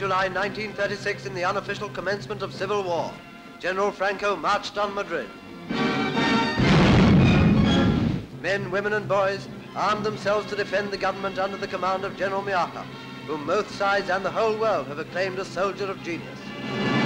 July 1936 in the unofficial commencement of civil war, General Franco marched on Madrid. Men, women and boys armed themselves to defend the government under the command of General Miaja, whom both sides and the whole world have acclaimed a soldier of genius.